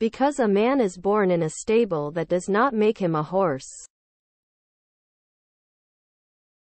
Because a man is born in a stable that does not make him a horse.